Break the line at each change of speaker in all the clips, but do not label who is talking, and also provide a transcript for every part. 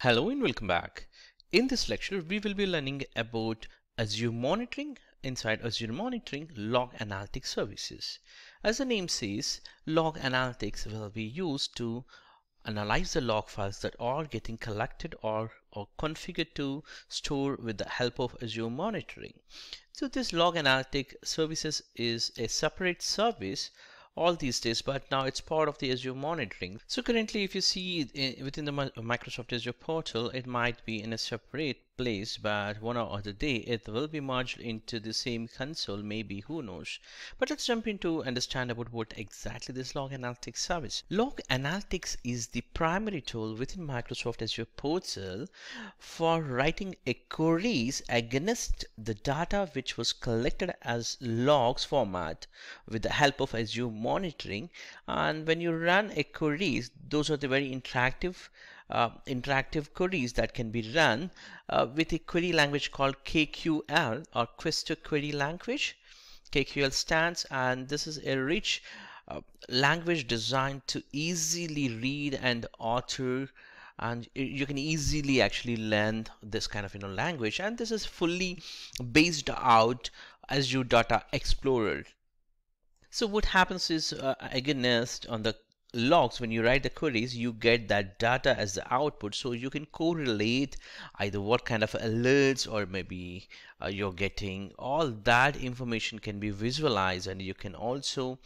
Hello and welcome back. In this lecture, we will be learning about Azure Monitoring. Inside Azure Monitoring, Log Analytics Services. As the name says, Log Analytics will be used to analyze the log files that are getting collected or, or configured to store with the help of Azure Monitoring. So this Log Analytics Services is a separate service all these days, but now it's part of the Azure monitoring. So currently, if you see eh, within the Microsoft Azure portal, it might be in a separate place but one or other day it will be merged into the same console maybe who knows? But let's jump into understand about what exactly this log analytics service. Log analytics is the primary tool within microsoft azure portal for writing a queries against the data which was collected as logs format with the help of azure monitoring. And when you run a queries those are the very interactive interactive queries that can be run uh, with a query language called KQL or Kusto Query Language. KQL stands and this is a rich uh, language designed to easily read and author and you can easily actually learn this kind of you know language and this is fully based out Azure Data Explorer. So what happens is uh, against on the logs. When you write the queries you get that data as the output. So you can correlate either what kind of alerts or maybe uh, you're getting. All that information can be visualized and you can also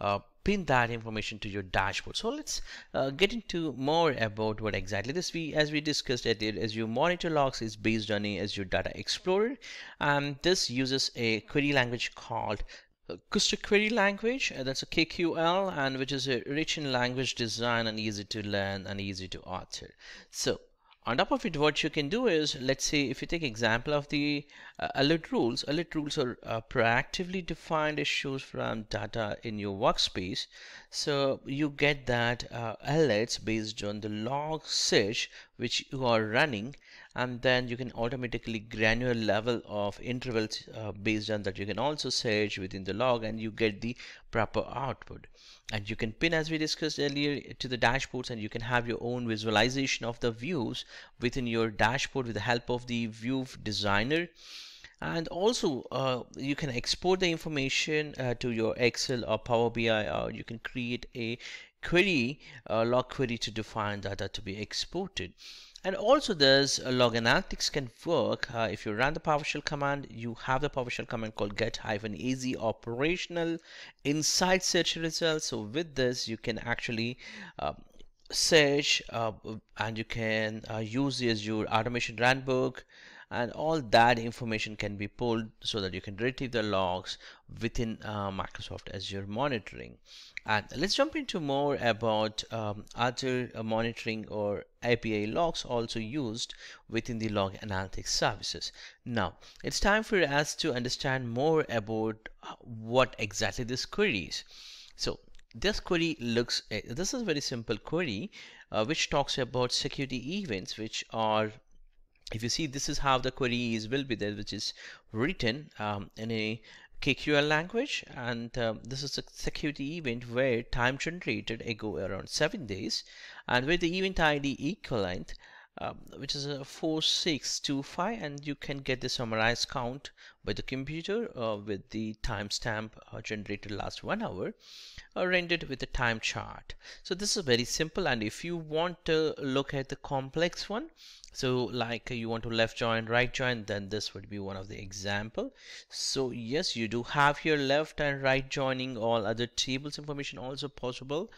uh, pin that information to your dashboard. So let's uh, get into more about what exactly this we as we discussed at Azure Monitor logs is based on Azure Data Explorer. And this uses a query language called Kusto Query Language, uh, that's a KQL, and which is a rich in language design and easy to learn and easy to author. So on top of it, what you can do is, let's say if you take example of the uh, alert rules, alert rules are uh, proactively defined issues from data in your workspace. So you get that uh, alerts based on the log search which you are running and then you can automatically granular level of intervals uh, based on that. You can also search within the log and you get the proper output. And you can pin as we discussed earlier to the dashboards and you can have your own visualization of the views within your dashboard with the help of the view designer. And also uh, you can export the information uh, to your Excel or Power BI or you can create a query uh, log query to define data to be exported. And also there's a log analytics can work uh, if you run the PowerShell command you have the PowerShell command called get-az operational insights search results. So with this you can actually uh, search uh, and you can uh, use the Azure automation runbook and all that information can be pulled so that you can retrieve the logs within uh, Microsoft Azure monitoring. And let's jump into more about um, other uh, monitoring or API logs also used within the log analytics services. Now it's time for us to understand more about uh, what exactly this query is. So this query looks uh, this is a very simple query uh, which talks about security events which are if you see this is how the query is will be there which is written um, in a KQL language. And um, this is a security event where time generated ago around seven days. And with the event ID equivalent um, which is a 4625 and you can get the summarized count by the computer uh, with the timestamp uh, generated last one hour uh, rendered with the time chart. So this is very simple and if you want to look at the complex one so like you want to left join right join then this would be one of the example. So yes you do have here left and right joining all other tables information also possible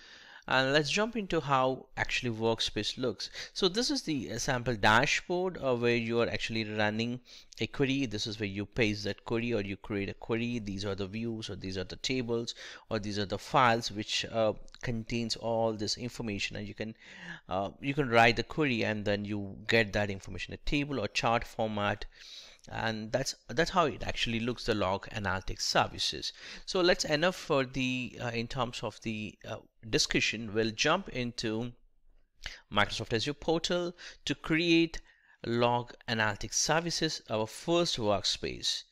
and let's jump into how actually workspace looks. So this is the sample dashboard uh, where you are actually running a query. This is where you paste that query or you create a query. These are the views or these are the tables or these are the files which uh, contains all this information. And you can uh, you can write the query and then you get that information. A table or chart format and that's that's how it actually looks the log analytics services. So let's enough for the uh, in terms of the uh, discussion we'll jump into Microsoft Azure portal to create log analytics services our first workspace